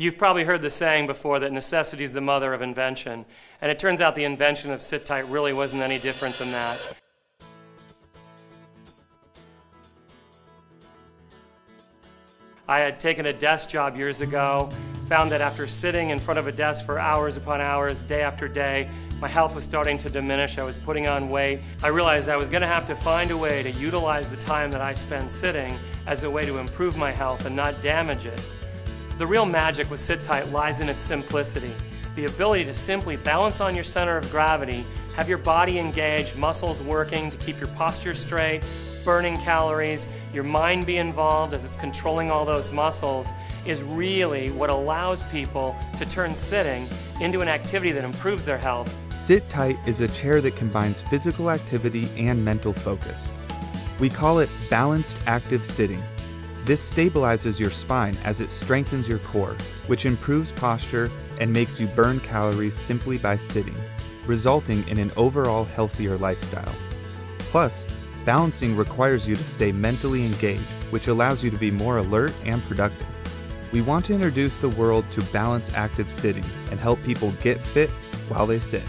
You've probably heard the saying before that necessity is the mother of invention, and it turns out the invention of SitTight really wasn't any different than that. I had taken a desk job years ago, found that after sitting in front of a desk for hours upon hours, day after day, my health was starting to diminish, I was putting on weight. I realized I was going to have to find a way to utilize the time that I spend sitting as a way to improve my health and not damage it. The real magic with SitTight lies in its simplicity. The ability to simply balance on your center of gravity, have your body engaged, muscles working to keep your posture straight, burning calories, your mind be involved as it's controlling all those muscles, is really what allows people to turn sitting into an activity that improves their health. SitTight is a chair that combines physical activity and mental focus. We call it balanced active sitting this stabilizes your spine as it strengthens your core, which improves posture and makes you burn calories simply by sitting, resulting in an overall healthier lifestyle. Plus, balancing requires you to stay mentally engaged, which allows you to be more alert and productive. We want to introduce the world to balance active sitting and help people get fit while they sit.